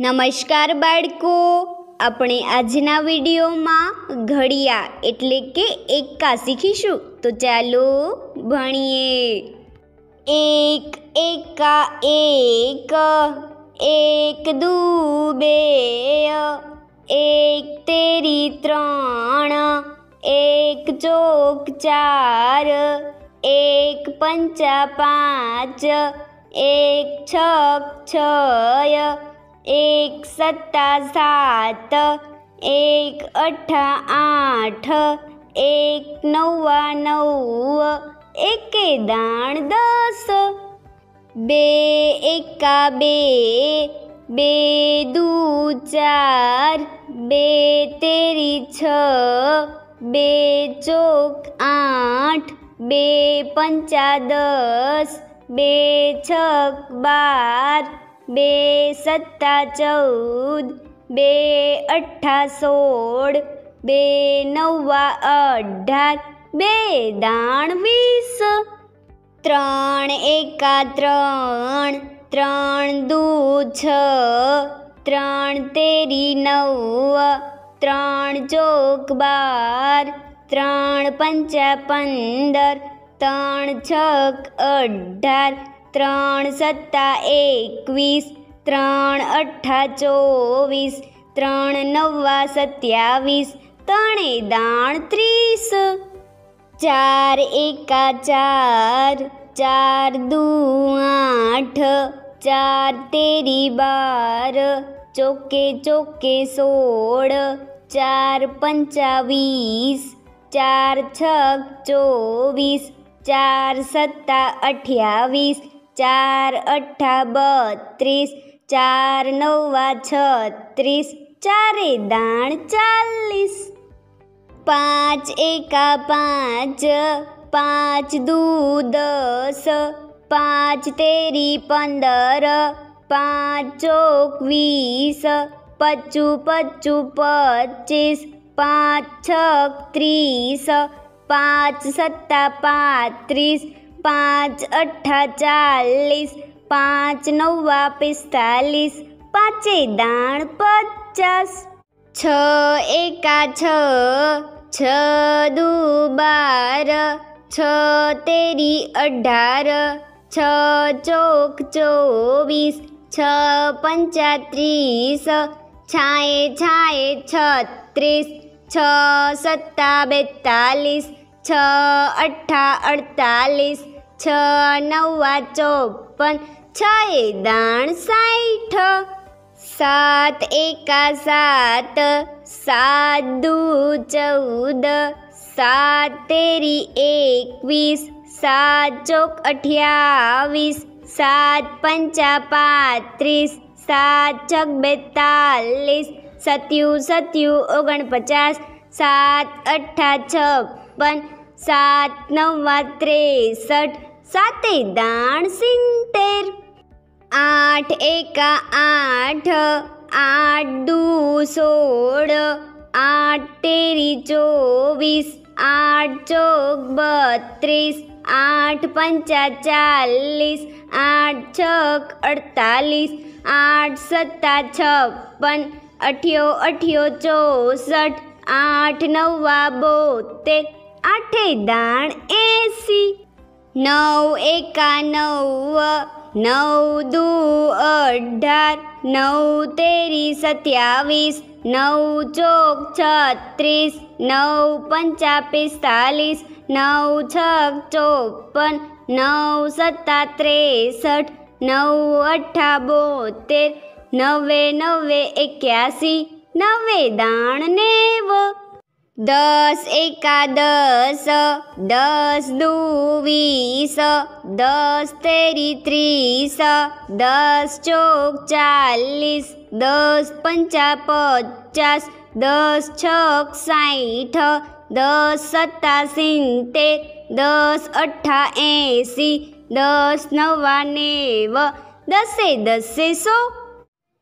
નમસ્કાર બાળકો. આપણે આજના વિડીયોમાં ઘડિયા એટલે કે એકા શીખીશું. તો ચાલો ભણીએ. એક એકા એક એક, દુ, બે, એક, તેરી, ત્રણ, એક, ચોક, ચાર, એક, પંચા, પાંચ, એક, છક, છય એક સત્તા સાત એક અઠ્ઠા આઠ એક નવ્વા નવ એકે દાણ દસ બે એકા બે બે દુ ચાર બે તેરી છ બે ચોક આઠ બે પંચા દસ બે છક બાર બે સત્તા ચૌદ, બે અઠ્ઠા સોળ, બે નવ્વા અઢાર, બે દાણ વીસ, ત્રણ એકા ત્રણ ત્રણ દુ છ, ત્રણ તેરી નવ, ત્રણ ચોક બાર, ત્રણ પંચા પંદર, ત્રણ છક અઢાર ત્રણ સત્તા એકવીસ, ત્રણ અઠ્ઠા ચોવીસ, ત્રણ નવ્વા સત્યાવીસ, ત્રણે દાણ ત્રીસ. ચાર એકા ચાર ચાર દુ આઠ, ચાર તેરી બાર, ચોકે ચોકે સોળ, ચાર પંચાવીસ ચાર છ ચોવીસ, ચાર સત્તા અઠ્યાવીસ ચાર, અઠ્ઠા, બત્રીસ, ચાર નવા છત્રીસ, ચારે દાણ ચાલીસ. પાંચ એકા પાંચ પાંચ દુ દસ, પાંચ તેરી પંદર, પાંચ ચોક વીસ પચું પચું પચીસ પાંચ છક ત્રીસ, પાંચ સત્તા પાંત્રીસ પાંચ, અઠ્ઠા, ચાલીસ, પાંચ નવ્વા પિસ્તાલીસ, પાંચે દાણ પચાસ. છ, એકા, છ છ દુ બાર છ, તેરી, અઢાર. છ, ચોક, ચોવીસ. છ પંચા ત્રીસ છાએ છાએ છત્રીસ. છ, સત્તા, બેતાલીસ. છ અઠ્ઠા અડતાલીસ, છ નવા ચોપન, છ એ દાણ સાઠ. સાત એકા સાત સાત દુ ચૌદ, સાત તેરી એકવીસ, સાત ચોક અઠ્યાવીસ, સાત પંચા પાંત્રીસ, સાત છક બેતાલીસ, સત્યુ સત્યુ ઓગણપચાસ, સાત અઠ્ઠા છપ્પન સાત નવ્વા ત્રેસઠ, સાતે દાણ સિત્તેર. આઠ એકા આઠ આઠ દુ સોળ, આઠ તેરી ચોવીસ, આઠ ચોક બત્રીસ, આઠ પંચા ચાલીસ, આઠ છક અડતાલીસ, આઠ સત્તા છપ્પન, અઠ્યો અઠ્યો ચોસઠ, આઠ નવ્વા બોતેર આઠે દાણ એસી. નવ એકા નવ નવ દુ અઢાર, નવ તેરી સત્યાવીસ, નવ ચોક છત્રીસ, નવ પંચા પિસ્તાલીસ, નવ છક ચોપન, નવ સત્તા ત્રેસઠ, નવ અઠા બોતેર, નવે નવે એક્યાસી, નવે દાણ નેવ. દસ એકા દસ દસ વીસ દસ તેરી ત્રીસ દસ ચોક ચાલીસ, દસ પંચા પચાસ, દસ છક સાઠ દસ સત્તા સિત્તેર, દસ અઠ્ઠા એંસી, દસ નવા નેવ, દસે દસે સો,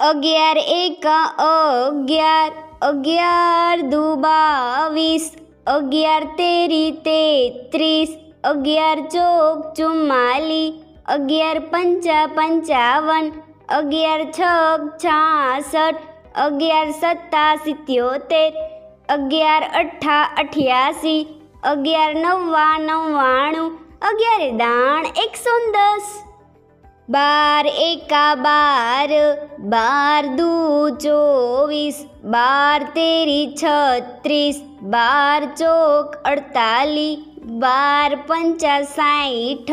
અગિયાર એકા અગિયાર. અગિયાર દુ બાવીસ અગિયાર તેરી તેત્રીસ, અગિયાર ચોક ચુમ્માલી, અગિયાર પંચા પંચાવન, અગિયાર છક છાસઠ, અગિયાર સત્તા સિત્યોતેર, અગિયાર અઠ્ઠા અઠ્યાસી, અગિયાર નવ્વા નવ્વાણું, અગિયાર દાણ એકસો દસ. બાર એકા બાર બાર દુ ચોવીસ, બાર તેરી છત્રીસ, બાર ચોક અડતાલીસ બાર પંચા સાઠ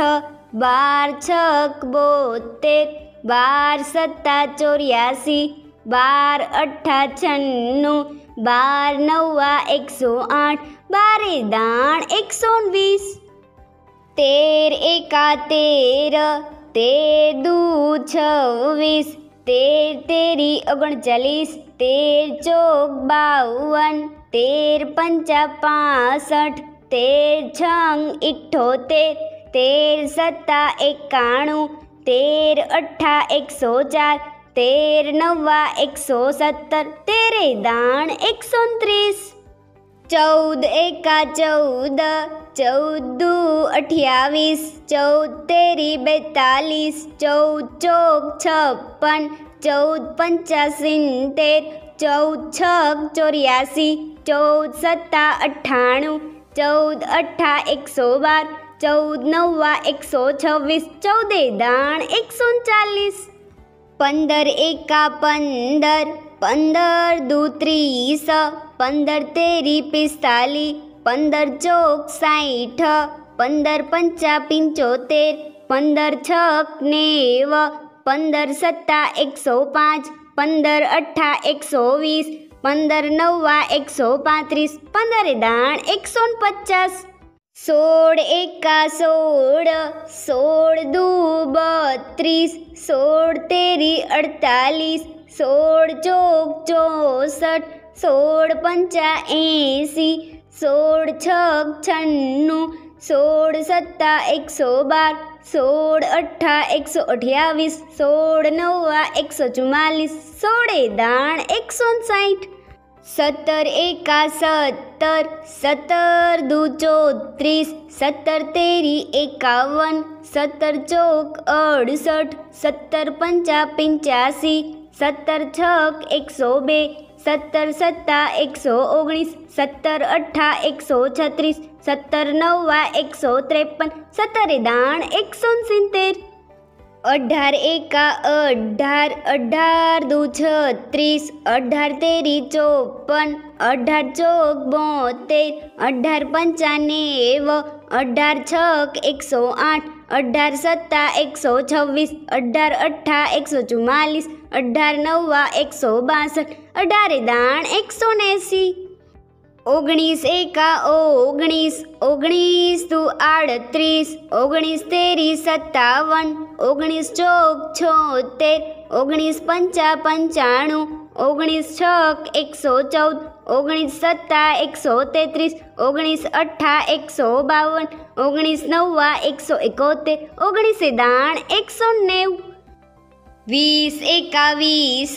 બાર છક બોતેર, બાર સત્તા ચોર્યાસી, બાર અઠ્ઠા છન્નું, બાર નવ્વા એકસો આઠ, બારે દાણ એકસો વીસ. તેર એકા તેર તેર દૂ છવ્વીસ તેર તેરી ઓગણચાલીસ તેર ચોક બાવન, તેર પંચા પાસઠ તેર છંગ ઇઠ્ઠોતેર તેર સત્તા એકાણું, તેર અઠ્ઠા એકસો ચાર, તેર નવ્વા એકસો સત્તર, તેરે દાણ એકસો ત્રીસ. ચૌદ એકા ચૌદ ચૌદ દુ અઠ્યાવીસ ચૌદ તેરી બેતાલીસ ચૌદ ચોક છપ્પન, ચૌદ પંચા સિત્તેર ચૌદ છક ચોર્યાસી, ચૌદ સત્તા અઠ્ઠાણું, ચૌદ અઠ્ઠા એકસો બાર, ચૌદ નવ્વા એકસો છવ્વીસ, ચૌદે દાણ એકસો ચાલીસ. પંદર એકા પંદર પંદર દુ ત્રીસ, પંદર તેરી પિસ્તાલીસ પંદર ચોક સાઠ પંદર પંચા પંચોતેર પંદર છક નેવ, પંદર સત્તા એકસો પાંચ, પંદર અઠ્ઠા એકસો વીસ, પંદર નવ્વા એકસો પાંત્રીસ, પંદર દાણ એકસો પચાસ. સોળ એકા સોળ સોળ દુ બત્રીસ, સોળ તેરી અડતાલીસ, સોળ ચોક ચોસઠ, સોળ પંચા એંસી સોળ છક છન્નું સોળ સત્તા એકસો બાર સોળ અઠ્ઠા એકસો અઠ્યાવીસ સોળ નવ્વા એકસો ચુમ્માલીસ સોળે દાણ એકસો સાઠ સત્તર એકા સત્તર સત્તર દુ ચોત્રીસ સત્તર તેરી એકાવન સત્તર ચોક અડસઠ સત્તર પંચા પંચ્યાસી સત્તર છક એકસો બે સત્તર સત્તા એકસો ઓગણીસ, સત્તર અઠ્ઠા એકસો છત્રીસ, સત્તર નવવા એકસો ત્રેપન, સત્તરે દાણ એકસો સિત્તેર. અઢાર એકા, અઢાર અઢાર દુ છત્રીસ, અઢાર તેરી ચોપન, અઢાર ચોક બોતેર, અઢાર પંચા અઢાર છક એકસો આઠ, અઢાર સત્તા એકસો છવ્વીસ, અઢાર અઠ્ઠા એકસો ચુમ્માલીસ અઢાર નવ્વા એકસો બાસઠ, અઢારે દાણ એકસો એંસી ઓગણીસ એકા ઓગણીસ ઓગણીસ દુ આડત્રીસ, ઓગણીસ તેરી સત્તાવન, ઓગણીસ ચોક છોતેર, ઓગણીસ પંચા પંચાણું, ઓગણીસ છક એકસો ચૌદ, ઓગણીસ સત્તા એકસો તેત્રીસ, ઓગણીસ અઠ્ઠા એકસો બાવન, ઓગણીસ નવ્વા એકસો એકોતેર, ઓગણીસે દાણ એકસો નેવું. વીસ એકાવીસ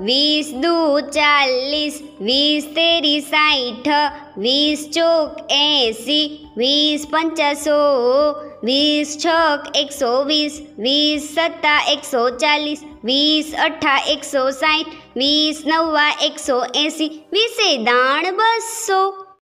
વીસ દુ ચાલીસ વીસ તેરી સાઠ વીસ ચોક એંસી વીસ પંચાસો વીસ છક એકસો વીસ વીસ સત્તા એકસો ચાલીસ વીસ અઠ્ઠા એકસો સાઠ વીસ નવ્વા એકસો એંસી વીસે દાણ બસો